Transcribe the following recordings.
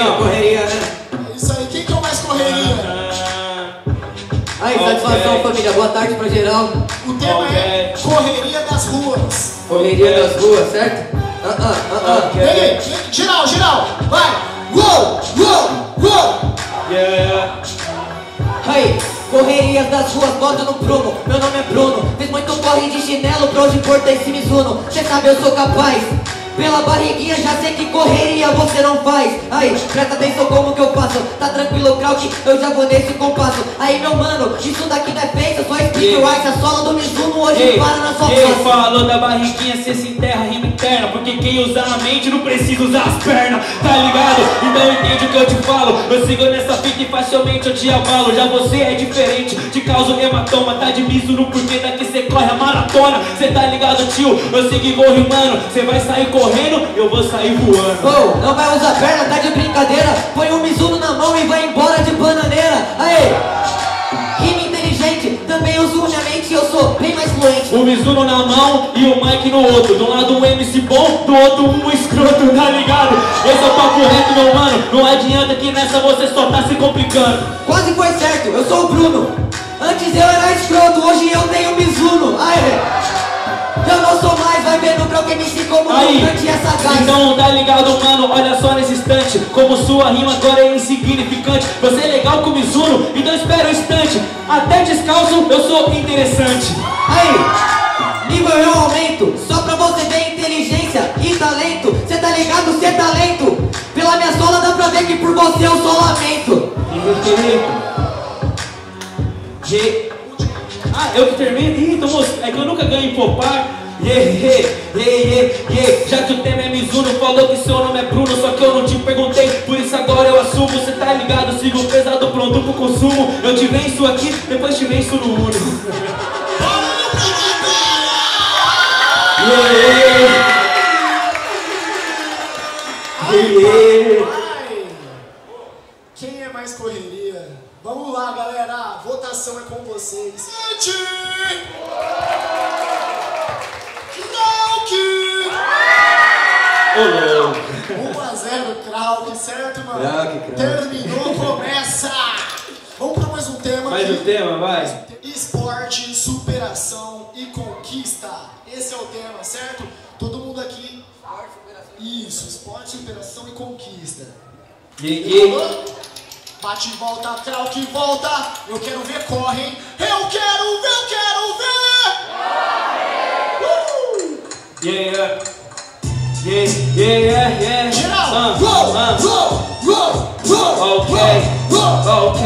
correria. Correria, né? É isso aí, quem que é o mais correria? Ah, aí, okay. satisfação, família. Boa tarde pra geral. O tema é correria das ruas. Correria das ruas, certo? Ah, ah, ah, ah. Okay. Geral, geral, vai! Uou, uou, uou! Yeah! Aí, correria das ruas, bota no prumo, meu nome é Bruno Fiz muito corre de chinelo, pro de porta e se Cê sabe, eu sou capaz pela barriguinha já sei que correria você não faz. Aí, presta atenção como que eu faço. Tá tranquilo, Kraut, eu já vou nesse compasso. Aí, meu mano, isso daqui não é feito Só explica o ice, a sola do Mizuno hoje Ei, para na sua face. falou da barriguinha, cê se enterra, rima interna Porque quem usa a mente não precisa usar as pernas Tá ligado? Então entende o que eu te falo Eu sigo nessa fita e facilmente eu te abalo. Já você é diferente, te causa um hematoma Tá de Mizuno porque daqui cê corre a maratona. Cê tá ligado, tio? Eu sigo e vou rimando Cê vai sair correndo, eu vou sair voando. Oh, não vai usar perna, tá de brincadeira? Põe um Mizuno na mão e vai embora de bananeira. Aê! Rima inteligente, também uso minha mente Eu sou bem mais fluente. O Mizuno na mão e o Mike no outro. De um lado um MC bom, do outro um escroto, tá ligado? Esse é o papo reto, meu mano. Não adianta que nessa você só tá se complicando. Quase foi certo, eu sou o Bruno como Aí, é sagaz então tá ligado, mano, olha só nesse instante. Como sua rima agora é insignificante. Você é legal com o Mizuno, então espera um instante. Até descalço eu sou interessante. Aí, nível eu aumento Só pra você ver inteligência e talento. Cê tá ligado, cê é talento. Pela minha sola dá pra ver que por você eu sou lamento. G... Ah, eu que termino? Ih, então é que eu nunca ganho em popar Yeah, yeah, yeah, yeah, yeah. Já que o tema é Mizuno, falou que seu nome é Bruno Só que eu não te perguntei, por isso agora eu assumo Cê tá ligado, sigo pesado, pronto pro consumo Eu te venço aqui, depois te venço no Uno Yeah, yeah. Vai. Quem é mais correria? Vamos lá, galera. A votação é com vocês. Gente! Louco 1 a 0 Krauk, certo, mano? Krauk, Krauk. Terminou, começa! Vamos pra mais um tema Mais aqui. um tema, vai Esporte, superação e conquista. Esse é o tema, certo? Todo mundo aqui. Isso, esporte, superação e conquista. Demorou? Bate e volta, Krauk volta. Eu quero ver, corre, hein? Eu quero ver, eu quero ver! Uh! Yeah, yeah, yeah, yeah, yeah. Geral! Ah, Roll, ah. roll, roll, roll, Ok, roll, roll. ok,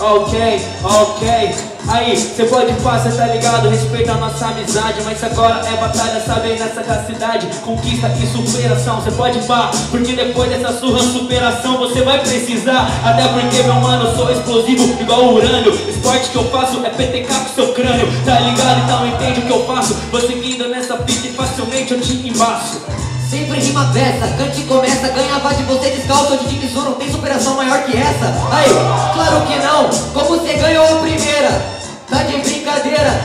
ok, ok. Aí, cê pode passar, tá ligado? Respeita a nossa amizade. Mas agora é batalha, sabe? Nessa cidade. Conquista e superação. Cê pode pá, porque depois dessa sua superação você vai precisar. Até porque, meu mano, sou explosivo igual urânio. Esporte que eu faço é PTK com seu crânio. Tá ligado? Então entende o que eu faço. Vou seguindo nessa fita e facilmente eu te embaço. Sempre rima dessa, cante e começa, ganhava de você descalço, de Mizuno, não tem superação maior que essa. Aí, claro que não, como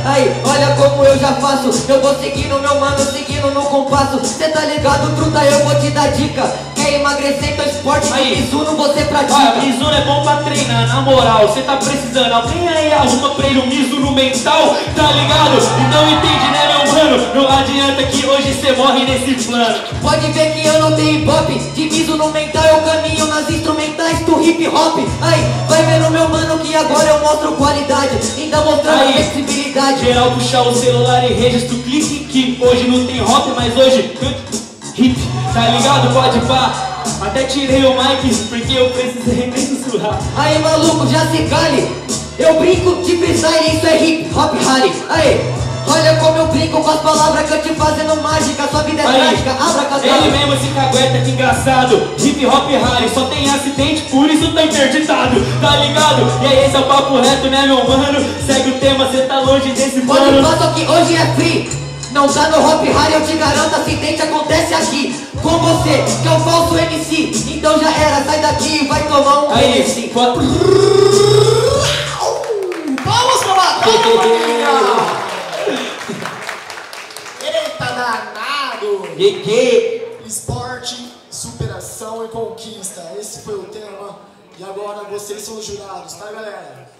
aí, olha como eu já faço. Eu vou seguindo meu mano, seguindo no compasso. Cê tá ligado, truta, eu vou te dar dica. Quer emagrecer, então esporte Aí. Mizuno você Olha, pratica Mizuno é bom pra treinar, na moral. Cê tá precisando, alguém aí arruma pra ele um Mizuno mental? Tá ligado? Não entende né Não adianta que hoje cê morre nesse plano. Pode ver que eu não tenho hip hop De Mizuno mental eu caminho nas instrumentais do hip hop. Aí, vai vendo meu mano que agora eu mostro qualidade. Ainda mostrando Aí. flexibilidade. Geral puxar o celular e registro clique que Hoje não tem hop, mas hoje hip Tá ligado? Pode pá. Até tirei o mic porque eu precisei nem sussurrar Aí maluco, já se cale. Eu brinco de freestyle, isso é hip hop rally Aí, olha como eu brinco com as palavras que eu te fazendo mágica Sua vida é Aí, trágica, abra ele cadabra mesmo se cagueta, que engraçado. Hip hop rally, só tem acidente, por isso tá interditado. Tá ligado? E aí esse é o papo reto, né meu mano? Segue o tema, cê tá longe desse Pode plano falar, só que hoje é free. Não tá no hop rally, eu te garanto, acidente acontece aqui. Com você, que é o falso MC Então já era, sai daqui e vai tomar um Aí, MC pode... Palmas pra batalha, família! Eita danado! Que? Esporte, superação e conquista. Esse foi o tema. E agora vocês são os jurados, tá galera?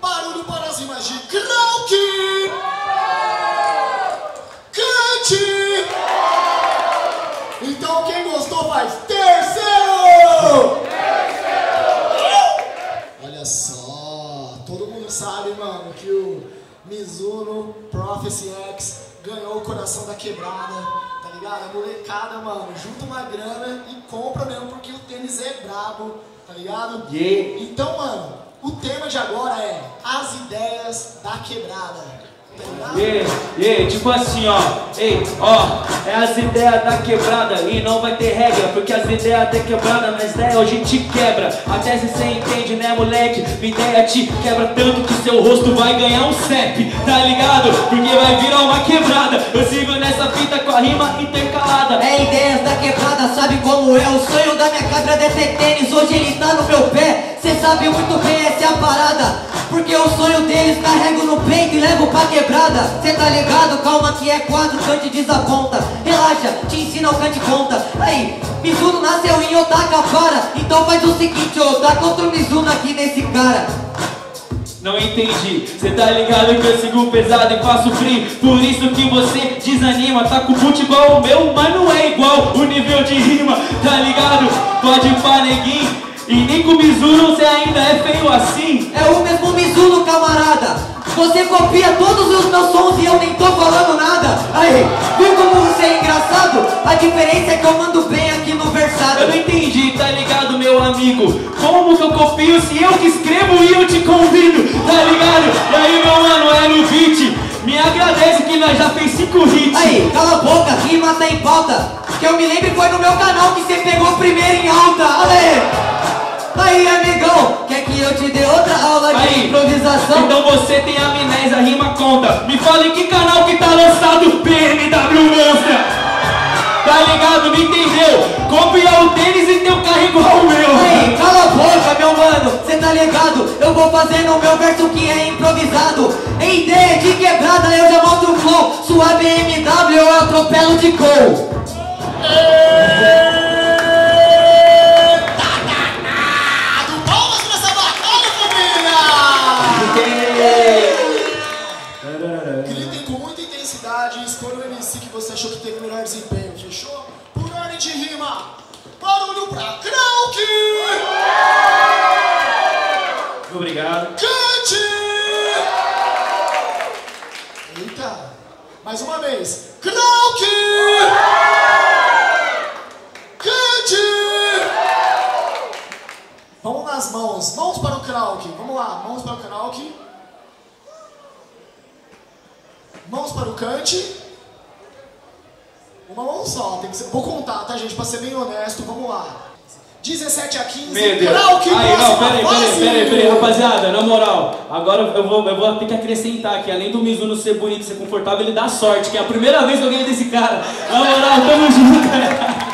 Barulho para as rimas de Krauk! Krauk! Quebrada, tá ligado? A molecada, mano, junta uma grana e compra mesmo porque o tênis é brabo, tá ligado? Yeah. Então, mano, o tema de agora é as ideias da quebrada. Yeah, yeah, tipo assim, ó, ei, ó, é as ideias da quebrada e não vai ter regra, porque as ideias da quebrada, mas ideia a gente quebra. Até se você entende, né, moleque? Minha ideia te quebra tanto que seu rosto vai ganhar um CEP, tá ligado? Porque vai virar uma quebrada. Eu sigo nessa fita com a rima intercalada. É ideias da quebrada, sabe como é? O sonho da minha cabra é ter tênis, hoje ele tá no meu pé. Cê sabe muito bem, essa é a parada. Porque o sonho deles carrego no peito e levo pra quebrada. Cê tá ligado? Calma que é quadro, cante desaponta. Relaxa, te ensina o cante conta. Aí, Mizuno nasceu em Otaka, para. Então faz o seguinte, ô, dá contra o Mizuno aqui nesse cara. Não entendi, cê tá ligado que eu sigo pesado e faço free Por isso que você desanima, tá com igual o meu Mas não é igual o nível de rima, tá ligado? Pode pá neguinho E nem com Mizuno você ainda é feio assim É o mesmo Mizuno, camarada. Você copia todos os meus sons e eu nem tô falando nada. Aí, viu como você é engraçado? A diferença é que eu mando bem aqui no versado. Eu não entendi, tá ligado meu amigo? Como que eu copio se eu que escrevo e eu te convido, tá ligado? E aí meu mano, é no beat Me agradece que nós já fez cinco hits Aí, cala a boca, rima tá em pauta. Que eu me lembro foi no meu canal que você pegou primeiro em alta. Olha aí. Aí, amigão, quer que eu te dê outra aula de Aí, improvisação? Então você tem amnésia, rima conta. Me fala em que canal que tá lançado BMW Monster. Tá ligado? Me entendeu? Copia o tênis e teu carro igual o meu. Aí, cala a boca, meu mano, cê tá ligado? Eu vou fazendo o meu verso que é improvisado. Em ideia de quebrada, eu já mostro o flow. Sua BMW eu atropelo de gol. Danado! Mais uma vez. Krauk! Vamos nas mãos. Mãos para o Krauk. Vamos lá. Mãos para o Krauk. Mãos para o Cante. Uma mão só. Tem que ser... Vou contar, tá, gente? Pra ser bem honesto. Vamos lá. 17 a 15. Meu Deus. Krauk, Aí, não, peraí, peraí, peraí, peraí, rapaziada, na moral. Agora eu vou, eu vou ter que acrescentar que além do Mizuno ser bonito e ser confortável, ele dá sorte, que é a primeira vez que eu ganhei desse cara. Na moral, tamo junto.